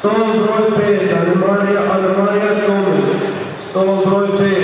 Stol broj 5, Anamarija, Anamarija Tomić. Stol broj 5,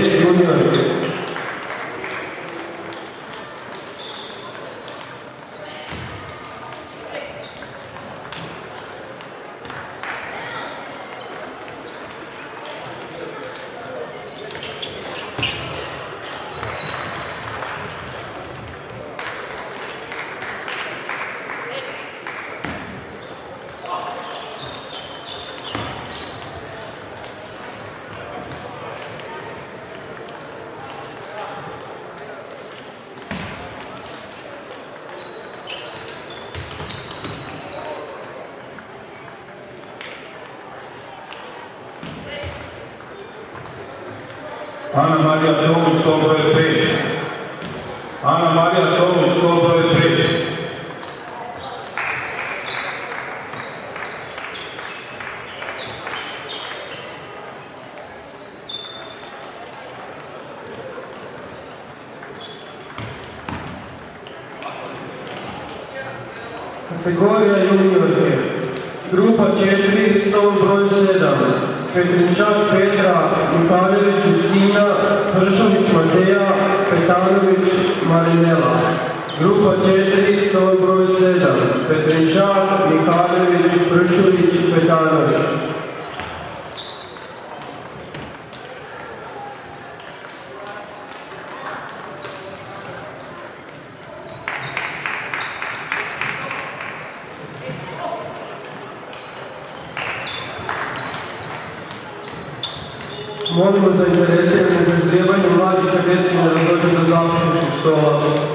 konferencija na izražljivanju mladih kadetima da dođu do završnog stola.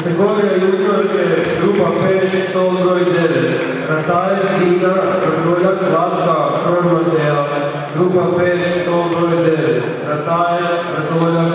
Kategorija junior je grupa 5, stol broj 9. Ratajev Dina, Vrdoljak Vlatka, Mateja. Grupa 5, stol broj 9. Ratajev, Vrdoljak,